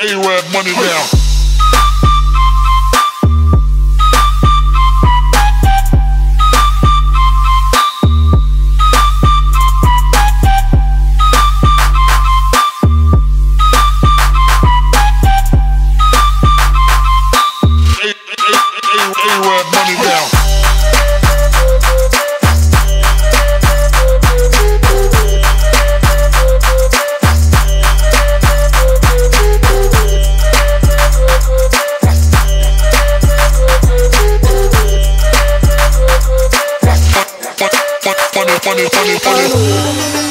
A-Rab money now. money down. funny, funny, funny.